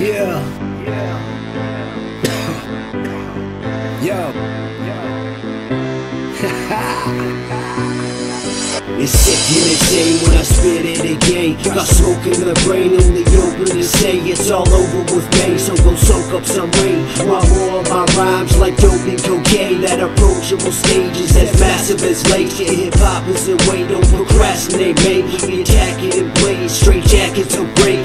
Yeah. Yo. It's sick and insane when I spit it again. Got smoke in the brain, only open to say it's all over with me. So go soak up some rain. While more of my rhymes like dope and cocaine at approachable stages as massive as lakes. Get hip hop is the way, don't procrastinate, mate. We attack it and blaze. Straight jackets will break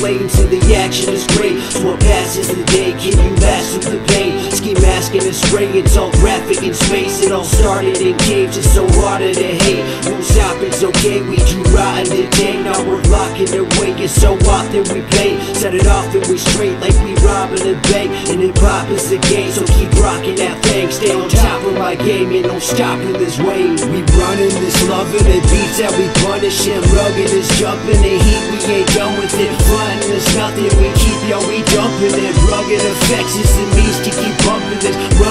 flames, and the action is great. So what passes the day? Can you master the pain? Ski masking and spray, it's all graphic in space. It all started in caves, it's so harder to okay, we do rotten today. Now we're locking away, it's so often we play. Set it off and we straight like we robbing a bank. And hip hop is the game, so keep rocking that thing. Stay on top of my game, and don't stop in this wave. We running this love loving the beats that we punishing. Rugged is jumping the heat, we ain't done with it. Frontin' is nothing, we keep yo, we dumping it. Rugged Effectz is the means to keep.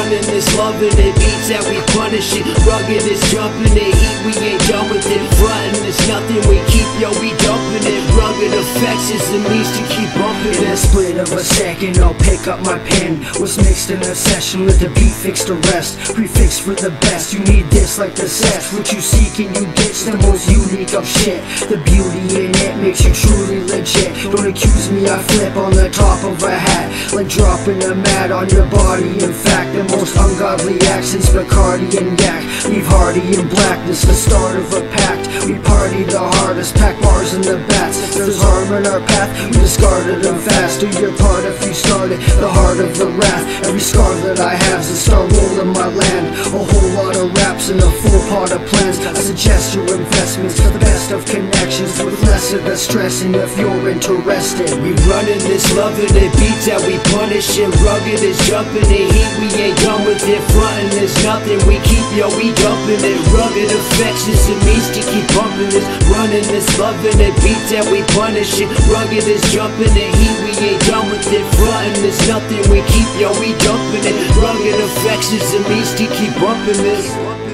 This loving the beats that we punishing. Rugged is jumping the heat, we ain't done with it. Frontin' is nothing, we keep yo, we dumping it. Effectz is the means to keep bumping In a split of a second, I'll pick up my pen. What's mixed in a session, let the beat fix the rest. Prefix for the best, you need this like the sex. What you seek and you get, the most unique of shit. The beauty in it makes you truly legit. Don't accuse me, I flip on the top of a hat. Like dropping a mat on your body. In fact, the most ungodly accents, Bacardi and Yak. Leave Hardy in blackness, the start of a pact. We party the hardest, pack bars in the bats. There's harm in our path, we discarded them fast. Do your part if you started the heart of the wrath. Every scar that I have's a star rolling my land. Lot of raps and a full part of plans. I suggest your investments, the best of connections with less of the stress. And if you're interested, We running this loving the beats that we punishing. Rugged is jumping the heat, we ain't done with it. Frontin' is nothing, we keep yo, we dumping it. Rugged is the means to keep bumping this. Running this loving the beats that we punishing. Rugged is jumping the heat, ain't done with it. Frontin' is nothing, we keep yo, we dumping it. Rugged is the means to keep bumping this.